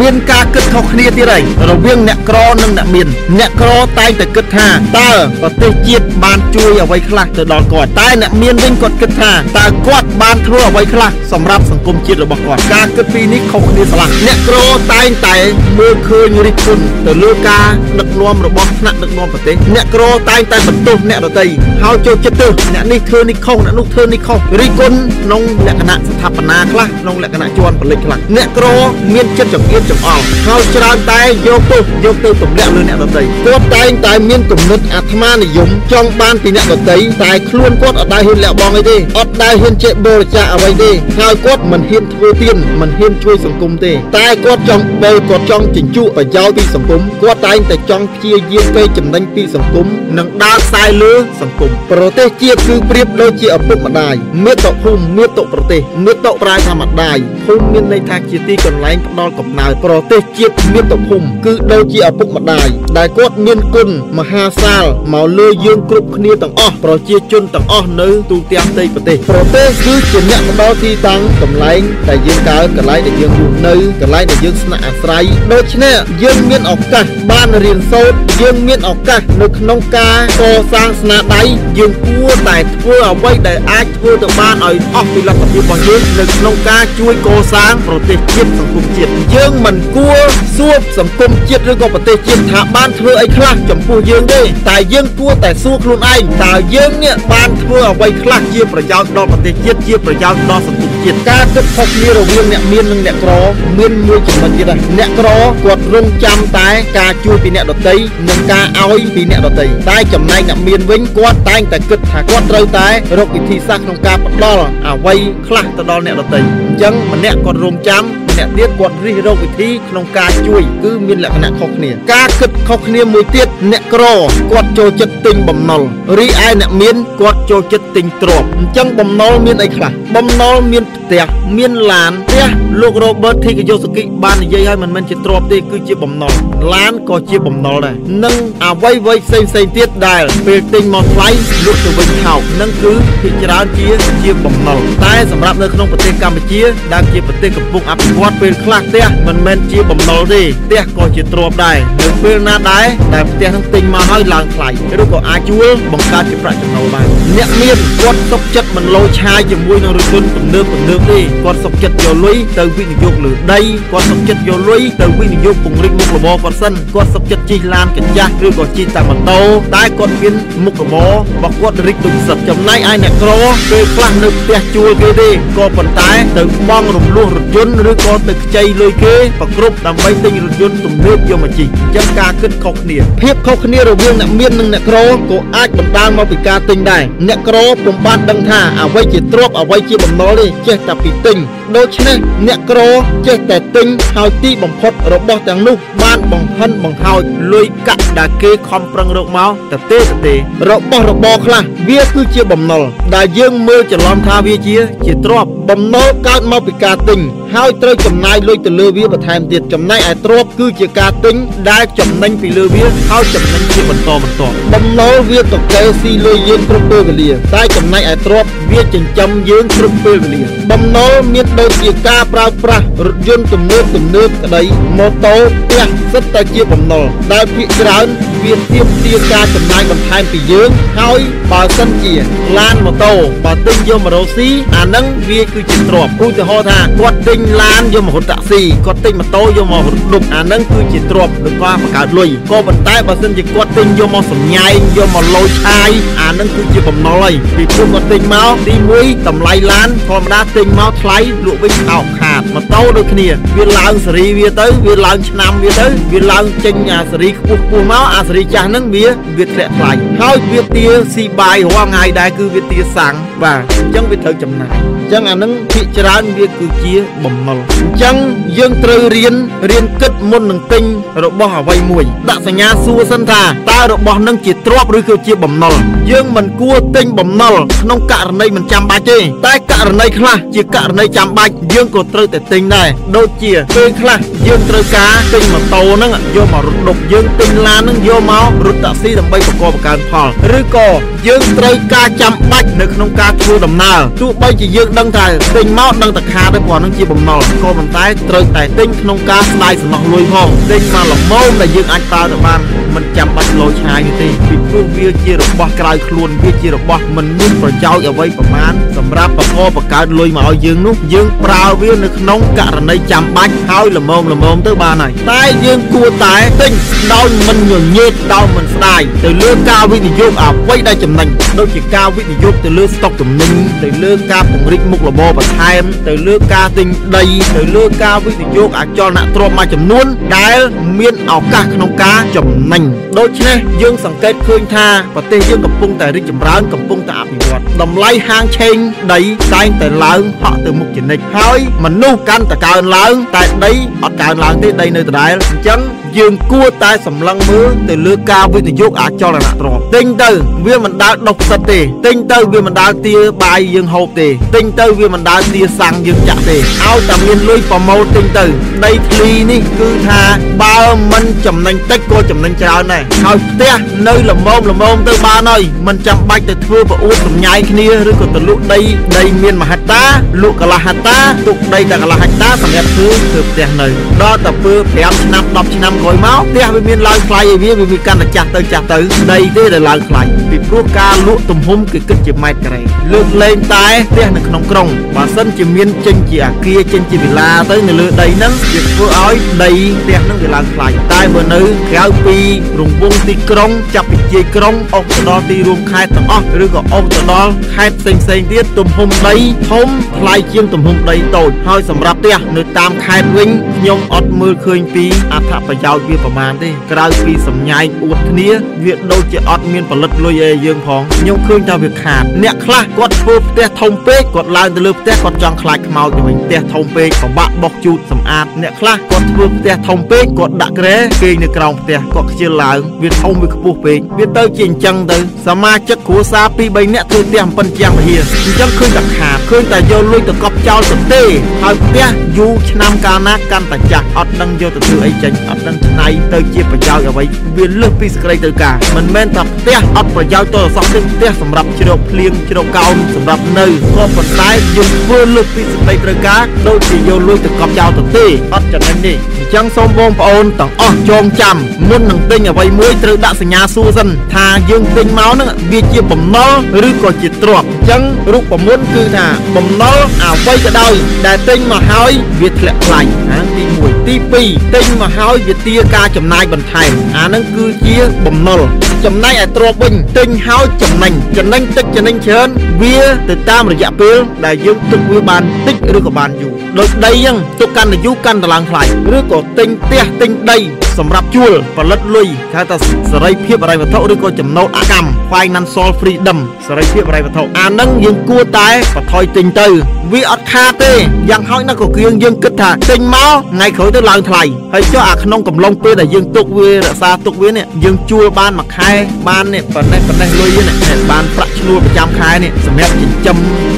មានការគិតខុសគ្នាទៀតហើយរវាងអ្នកក្រនិងអ្នកមាន អ្នកក្រតែងតែគិតថាតើប្រទេសជាតិបានជួយអ្វីខ្លះទៅដល់គាត់តែអ្នកមានវិញគាត់គិតថាតើគាត់បានធ្វើអ្វីខ្លះសម្រាប់សង្គមជាតិរបស់គាត់ការគិតពីរនេះខុសគ្នាស្រឡះអ្នកក្រតែងតែមើលឃើញរិទ្ធគុណទៅលើការដឹកនាំរបស់ថ្នាក់ដឹកនាំប្រទេសអ្នកក្រតែងតែបន្ទោសអ្នកដទៃហើយចូលចិត្តទៅអ្នកនេះធ្វើនេះខុសអ្នកនោះធ្វើនេះខុសរិទ្ធគុណក្នុងលក្ខណៈស្ថាបនាខ្លះក្នុងលក្ខណៈជាន់ពលិចខ្លះអ្នកក្រមានចិត្តចង្អៀតចង្អល់ហើយច្រើនតែយកទោសយកទៅទម្លាក់លើអ្នកដទៃគាត់តែងតែមានគំនិតអាត្មានិយមចង់បានពីអ្នកដទៃតែខ្លួនគាត់អត់ដែលហ៊ានលះបង់អីទេអត់ដែលហ៊ានចេះបរិច្ចាគអ្វីទេហើយគាត់មិនហ៊ានធ្វើទៀនមិនហ៊ានជួយសង្គមទេ តែគាត់ចង់បើគាត់ចង់ជញ្ជក់ប្រយោជន៍ពីសង្គមគាត់តែងតែចង់ព្យាយាមពេកចំណេញពីសង្គមនិងដើរខ្សែលើសង្គមប្រទេសជាតិគឺប្រៀបដូចជាឪពុកម្ដាយមាតុភូមិមាតុប្រទេសមាតុប្រែថាម្ដាយភូមិមានន័យថាជាទីកន្លែងផ្ដល់កំណើតប្រទេសជាតិមាតុភូមិគឺដូចជាឪពុកម្ដាយដែលគាត់មានគុណមហាសាលមកលើយើងគ្រប់គ្នាទាំងអស់ប្រជាជនទាំងអស់នៅទូទាំងផ្ទៃប្រទេសប្រទេសគឺជាអ្នកផ្ដល់ទីតាំងកន្លែងដែលយើងកើតកន្លែងដែលយើងរស់នៅកន្លែងដែលយើងស្នាក់អាស្រ័យដូច្នេះយើងមានឱកាសបានរៀនសូត្រយើងមានឱកាសនៅក្នុងការកសាងស្នាដៃយើងគួរតែធ្វើអ្វីដែលអាចធ្វើទៅបានឲ្យអស់ពីលទ្ធភាពរបស់យើងនៅក្នុងការជួយកសាងប្រទេសជាតិសង្គមជាតិយើងមិនគួរសួរសង្គមជាតិឬក៏ប្រទេសជាតិថាបានធ្វើអីខ្លះចំពោះយើងទេតែយើងគួរតែសួរខ្លួនឯងតើយើងនេះបានធ្វើអ្វីខ្លះជាប្រយោជន៍ដល់ប្រទេសជាតិជាប្រយោជន៍ដល់សង្គមជាតិការគិតខុសគ្នារវាងអ្នកមាននិងអ្នកក្រមានមួយចំណុចទៀតដែរអ្នកក្រគាត់រងចាំតែការជួយពីអ្នកដទៃនិងការឲ្យពីអ្នកដទៃតែចំណែកអ្នកមានវិញគាត់តែងតែគិតថាគាត់ត្រូវតែរកវិធីសាស្ត្រក្នុងការផ្ដល់អ្វីខ្លះទៅដល់អ្នកដទៃអញ្ចឹងម្នាក់គាត់រងចាំ អ្នកទៀតគាត់រិះរកវិធីក្នុងការជួយគឺមានលក្ខណៈខុសគ្នា ការគិតខុសគ្នាមួយទៀតអ្នកក្រគាត់ចូលចិត្តទិញបំណុលរីឯអ្នកមានគាត់ចូលចិត្តទិញទ្រព្យអញ្ចឹងបំណុលមានអីខ្លះបំណុលមានផ្ទះមានឡានផ្ទះលោករ៉ូបឺតធីកយោសុគីបាននិយាយឲ្យមិនមែនជាទ្រព្យទេគឺជាបំណុលឡានក៏ជាបំណុលដែរនិងអ្វីៗផ្សេងផ្សេងទៀតដែល ពេលទិញមកថ្លៃលក់ទៅវិញថោកនឹងគឺភាគច្រើនជាជាបំណុលតែសម្រាប់នៅក្នុងប្រទេសកម្ពុជាដែលជាប្រទេសកំពុងអភិវឌ្ឍពេលខ្លះផ្ទះមិនមែនជាបំណុលទេផ្ទះក៏ជាទ្រព្យដែរនៅពេលណាដែរដែលផ្ទះនឹងទិញមកហើយឡើងថ្លៃឬក៏អាចជួលបង្កើតជាប្រាក់ចំណូលបានអ្នកមានគាត់សុខចិត្តមិនលោឆាយជាមួយនឹងរថយន្តទំនើបទំនើបទេគាត់សុខចិត្តយកលុយទៅវិនិយោគលើដីគាត់សុខចិត្តយកលុយទៅវិនិយោគពង្រីកមុខរបរគាត់សិនគាត់សុខចិត្តជិះឡានកញ្ចាស់ឬក៏ជិះតែម៉ូតូតែគាត់មានមុខរបររបស់គាត់រីកដូចសិតចំណែកឯអ្នកក្រពេលខ្លះនៅផ្ទះជួលគេទេក៏ប៉ុន្តែទៅបងរំលោះរថយន្តឬក៏ទៅខ្ចីលុយគេប្រគ្រប់ដើម្បីទិញរថយន្តទំនើបយកមកជិះអញ្ចឹងការគិតខុសគ្នាភាពខុសគ្នារវាងអ្នកមាននិងអ្នកក្រក៏អាចបណ្ដាលមកពីការទិញដែរអ្នកក្រពុំបានដឹងថាអ្វីជាទ្រព្យអ្វីជាបំណុលទេចេះតែពីទិញដូច្នេះអ្នកក្រចេះតែទិញហើយទីបំផុតរបស់ទាំងនោះបានបង្ហិនបង្ហោចលុយកាក់ដែលគេខំប្រឹងរកមកទៅទេទៅទេរបស់របរខ្លះវាគឺជាបំណុលដែលយើងមើលច្រឡំថាវាជាជាទ្រព្យបំណុលកើតមកពីការទិញ ហើយត្រូវចំណាយលុយទៅលើវាបន្ថែមទៀតចំណែកឯទ្រព្យគឺជាការទិញដែលចំណេញពីលើវាហើយចំណេញជាបន្តបន្ទាប់បំណុលវាតកែស៊ីលុយយើងគ្រប់ពេលវេលាតែចំណែកឯទ្រព្យវាចិញ្ចឹមយើងគ្រប់ពេលវេលាបំណុលមានដូចជាការប្រើប្រាស់រថយន្តទំនើបទំនើបក្តីម៉ូតូផ្ទះសិតតែជាបំណុលដែលភាគច្រើន វាទាមទារការចំណាយបន្ថែមពីយើងហើយបើសិនជាឡានម៉ូតូបើទិញយកម្រោស៊ីអានឹងវាគឺជាទ្រព្យឧទាហរណ៍ថាគាត់ទិញឡានយកមករត់តាក់ស៊ីគាត់ទិញម៉ូតូយកមករត់ឌុបអានឹងគឺជាទ្រព្យឬក៏បង្កើតលុយក៏ប៉ុន្តែបើសិនជាគាត់ទិញយកមកសម្ញែងយកមកលោឆាយអានឹងគឺជាបំណុលហើយពីព្រោះគាត់ទិញមកទី1តម្លៃឡានធម្មតាទិញមកថ្លៃលក់វិញថោកខាតម៉ូតូដូចគ្នាវាឡើងសេរីវាទៅវាឡើងឆ្នាំវាទៅវាឡើងចេញអាសេរីខ្ពស់ខ្ពស់មកអាសេរីចាស់ហ្នឹងវាវាធ្លាក់ថ្លៃហើយវាទាស៊ីបាយរាល់ថ្ងៃដែរគឺវាទាសាំងបាទអញ្ចឹងវាត្រូវចំណាយអញ្ចឹងអាហ្នឹងភាគច្រើនវាគឺជាបំណុលអញ្ចឹងយើងត្រូវរៀនរៀនគិតមុននឹងទិញរបស់អ្វីមួយ ដាក់សញ្ញាសួរសិនថាតើរបស់នឹងជាទ្រព្យឬក៏ជាបំណុលយើងមិនគួរទិញបំណុលក្នុងករណីមិនចាំបាច់ទេតែករណីខ្លះជាករណីចាំបាច់យើងក៏ត្រូវតែទិញដែរដូចជាពេលខ្លះយើងត្រូវការទិញម៉ូតូហ្នឹងយកមករត់ដុបយើងទិញឡានហ្នឹងយកមករត់តាក់ស៊ីដើម្បីប្រកបបង្កើនផលឬក៏យើងត្រូវការចាំបាច់នៅក្នុងការធ្វើដំណើរទោះបីជាយើងដឹងថាទិញមកដឹងតែខាតទៅព្រោះនឹងជាបំណុលក៏ប៉ុន្តែត្រូវតែទិញក្នុងការស្ដាយសំណោះលុយផងទិញមកល្មមដែលយើងអាចប្រើទៅបាន មិនចាំបាច់លោឆ្ងាយនោះទេពីព្រោះវាជារបស់ក្រៅខ្លួនវាជារបស់មិនមានប្រយោជន៍អ្វីប្រមាណសម្រាប់ប្រកបបង្កើតលុយមកឲ្យយើងនោះយើងប្រើវានៅក្នុងករណីចាំបាច់ហើយល្មមល្មមទៅបានហើយតែយើងគួរតែទិញដោយមិនញញែកដោយមិនស្ដាយទៅលើការវិនិយោគអ្វីដែលចំណេញដូចជាការវិនិយោគទៅលើស្តុកទំនិញទៅលើការពង្រីកមុខរបរបន្ថែមទៅលើការទិញដីទៅលើការវិនិយោគអចលនទ្រព្យមួយចំនួនដែលមានឱកាសក្នុងការចំណេញដូច្នេះយើងសង្កេតឃើញថាប្រទេសយើងកំពុងតែរីកចម្រើនកំពុងតែអភិវឌ្ឍតម្លៃហាងឆេងដីតែងតែឡើងហក់ទៅមុខជានិច្ចហើយមនុស្សកាន់តែកើនឡើង តែដីអត់កើនឡើងទេដីនៅដដែលអញ្ចឹង យើងគួរតែសម្លឹងមើលទៅលើការវិនិយោគអចលនទ្រព្យទិញទៅវាមិនដាល់ដុសផ្សិតទេទិញទៅវាមិនដាល់ទាបាយយើងហូបទេទិញទៅវាមិនដាល់ទាសាំងយើងចាក់ទេឲ្យតែមានលុយប្រមូលទិញទៅដីធ្លីនេះគឺថាបើមិនចំណេញតិចក៏ចំណេញច្រើនដែរហើយផ្ទះនៅល្មមល្មមទៅបានហើយមិនចាំបាច់ទៅធ្វើប្រអួតសម្ញៃគ្នាឬក៏ទៅលក់ដីដីមានមហិត្តាលក់កន្លះហិត្តាទុកដីតែកន្លះហិត្តាសម្រាប់ធ្វើធ្វើផ្ទះនៅដល់តែធ្វើ5ឆ្នាំ10ឆ្នាំក្រោយមកផ្ទះវាមានឡើងថ្លៃឲ្យវាវាមានកាន់តែចាស់ទៅចាស់ទៅដីទេដែលឡើងថ្លៃពីព្រោះការលក់ទំហំគឺគិតជាម៉ែត្រការ៉េលើកលែងតែផ្ទះនៅក្នុងក្រុងបើសិនជាមានចេញជាអាគារចេញជាវិឡាទៅនៅលើដីហ្នឹងវាធ្វើឲ្យដីផ្ទះហ្នឹងវាឡើងថ្លៃតែបើនៅក្រៅពីរង្វង់ទីក្រុងចាប់ពី ជាយក្រុងអុកទៅដល់ទីរួមខេត្តទាំងអស់ឬក៏អុកទៅដល់ខេត្តផ្សេងផ្សេងទៀតទំហំដីធំថ្លៃជាងទំហំដីតូចហើយសម្រាប់ផ្ទះនៅតាមខេត្តវិញខ្ញុំអត់មើលឃើញពីអត្ថប្រយោជន៍វាប្រមាណទេក្រៅពីសម្ញែកអួតគ្នាវាដូចជាអត់មានផលិតលុយអីយើងផងខ្ញុំឃើញថាវាខាតអ្នកខ្លះគាត់ធ្វើផ្ទះធំពេកគាត់ឡើងទៅលើផ្ទះគាត់ចង់ខ្លាចខ្មោចទៅវិញផ្ទះធំពេកពិបាកបោះជូតសម្អាតអ្នកខ្លះគាត់ធ្វើផ្ទះធំពេកគាត់ដាក់ក្រែគេងនៅក្រោមផ្ទះគាត់ខ្ជិលឡើងវាធំវាខ្ពស់ពេកវាទៅជាអញ្ចឹងទៅសមាជិកគ្រួសារ2 3នាក់ធ្វើផ្ទះអំពិនជាងវិហារអញ្ចឹងឃើញតែខាតឃើញតែយកលុយទៅកប់ចោលទៅទេហើយផ្ទះយូរឆ្នាំកាលណាកាន់តែចាស់អត់ដឹងយកទៅធ្វើអីចេញអត់ដឹងឆ្នៃទៅជាប្រយោជន៍អ្វីវាលើសពីសក្តីត្រូវការមិនមែនថាផ្ទះអត់ប្រយោជន៍ទៅសោះទេផ្ទះសម្រាប់ជ្រកភ្លៀងជ្រកកោនសម្រាប់នៅក៏ប៉ុន្តែយើងធ្វើលើសពីសក្តីត្រូវការដូចជាយកលុយទៅកប់ចោលទៅទេអត់ចំណេញទេអញ្ចឹងសូមបងប្អូនទាំងអស់ចងចាំមុននឹងទិញអ្វីមួយត្រូវដាក់សញ្ញាសួរសិនថាយើងទិញមកហ្នឹងវាជាបំណុលឬក៏ជាទ្រព្យអញ្ចឹងរូបមន្តគឺថាបំណុលអ្វីក៏ដោយដែលទិញមកហើយវាធ្លាក់ថ្លៃអាទី1ទី2ទិញមកហើយវាទាការចំណាយបន្ថែមអាហ្នឹងគឺជាបំណុលចំណែកឯទ្រព្យវិញទិញហើយចំណេញចំណេញតិចចំណេញច្រើនវាទៅតាមរយៈពេលដែលយើងទុកវាបានតិចឬក៏បានយូរ ដូចដីអញ្ចឹងទុកកាន់តែយូរកាន់តែឡើងថ្លៃឬក៏ទិញផ្ទះទិញដីសម្រាប់ជួលផលិតលុយគេហៅថាសេរីភាពហិរញ្ញវត្ថុឬក៏ចំណូលអកម្ម Financial Freedom សេរីភាពហិរញ្ញវត្ថុអាហ្នឹងយើងគួរតែបន្ថយទិញទៅវាអត់ខាតទេយ៉ាងហោចណាស់ក៏យើងយើងគិតថាទិញមកថ្ងៃក្រោយទៅឡើងថ្លៃហើយចុះអាក្នុងកំឡុងពេលដែលយើងទុកវារក្សាទុកវានេះយើងជួលបានមួយខែបាននេះប៉ុណ្ណេះប៉ុណ្ណេះលុយនេះបានប្រាក់ឈ្នួលប្រចាំខែនេះសម្រាប់ចិញ្ចឹម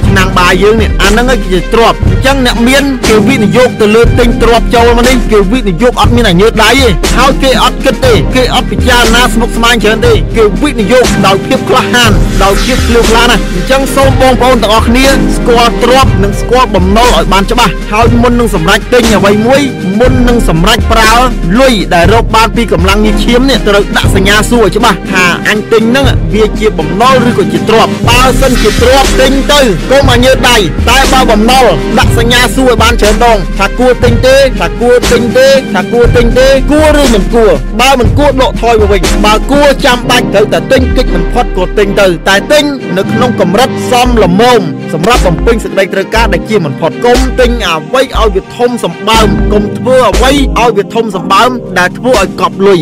ឆ្នាំងបាយយើងនេះអាហ្នឹងគឺជាទ្រព្យអញ្ចឹងអ្នកមានគេវិនិយោគទៅលើទិញទ្រព្យចូលមកនេះគេវិនិយោគអត់មានអាញើតដៃទេហើយគេអត់គិតទេគេអត់ពិចារណាស្មុគស្មាញច្រើនទេគេវិនិយោគដោយភាពក្លាហានដោយភាពភ្លឺថ្លាណាស់អញ្ចឹងសូមបងប្អូនទាំងអស់គ្នាស្គាល់ទ្រព្យនិងស្គាល់បំណុលឲ្យបានច្បាស់ហើយមុននឹងសម្រេចទិញអ្វីមួយមុននឹងសម្រេចប្រើលុយដែលរកបានពីកម្លាំងញើសឈាមនេះត្រូវដាក់សញ្ញាសួរឲ្យច្បាស់ថាអញទិញហ្នឹងវាជាបំណុលឬក៏ជាទ្រព្យបើសិនជាទ្រព្យទិញទៅកុំឲ្យញើសដៃតែបើបំណុលដាក់សញ្ញាសួរឲ្យបានច្រើនដងថាគួរទិញទេថាគួរទិញទេថាគួរទិញទេគួរឬមិនគួរបើមិនគួរដកថយមកវិញបើគួរចាំបាច់ត្រូវតែទិញគិច្ចមិនផុតក៏ទិញទៅតែទិញនៅក្នុងកម្រិតសមល្មមសម្រាប់បំពេញសេចក្តីត្រូវការដែលជាមិនផុតគុំទិញអ្វីឲ្យវាធំសម្បើមកុំធ្វើអ្វីឲ្យវាធំសម្បើមដែលធ្វើឲ្យកប់លុយ